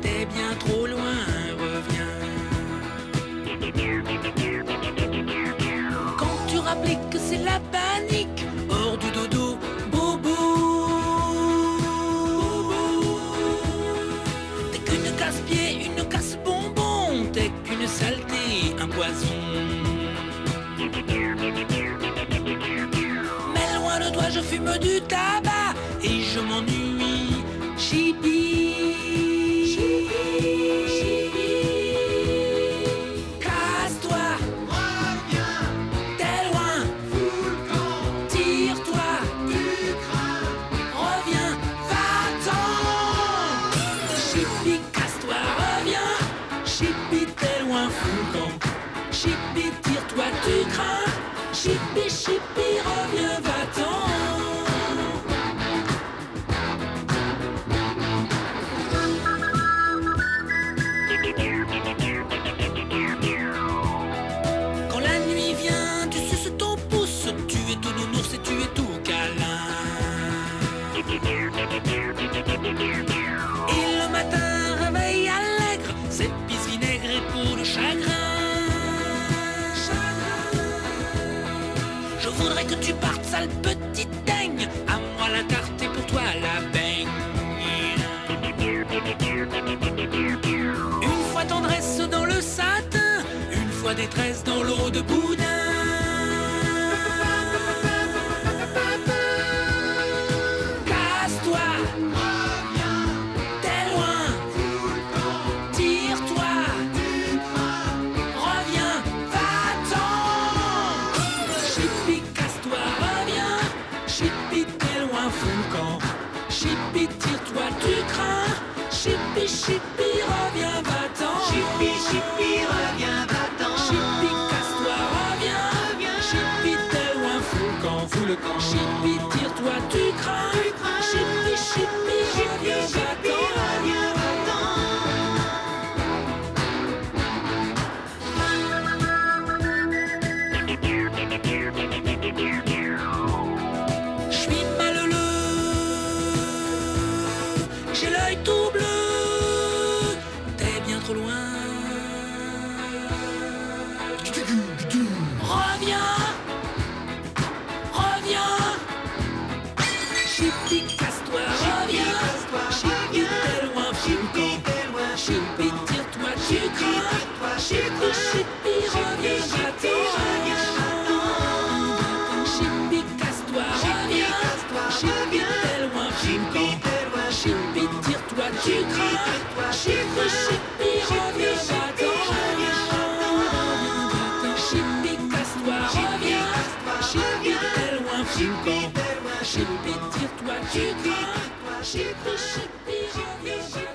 t'es bien trop loin, reviens. Quand tu rappelais que c'est la panique, hors du dodo, bobo. T'es qu'une casse-pied, une casse-bonbon, t'es qu'une saleté, un poison. Mais loin de toi, je fume du tabac et je m'ennuie. Chibi. Chibi, t'es loin. Camp. Chibi, tire-toi. Tu crains. Chibi, chibi, reviens. Va-t'en. Quand la nuit vient, tu suces ton pouce, tu es tout nounours et tu es tout câlin. Et le matin, Je voudrais que tu partes, sale petite daigne, à moi la tarte et pour toi la baigne. Une fois tendresse dans le satin, une fois détresse dans l'eau de boudin. Chipi, t'es loin. Chipi, tire-toi, tu crains. Chipi, chipi, reviens, va-t'en. Chipi, chipi, reviens, va-t'en. Chipi, casse-toi, reviens. Reviens. Chipi, t'es loin, fous le camp, fous le camp. Chipi, tire-toi, tu crains. Tu crains. crains. chipi, reviens, reviens, va-t'en. Chipi, casse-toi, reviens. reviens. t'es loin, loin, Chipi, tire-toi, tu crains. tire-toi, Chipi, chipi.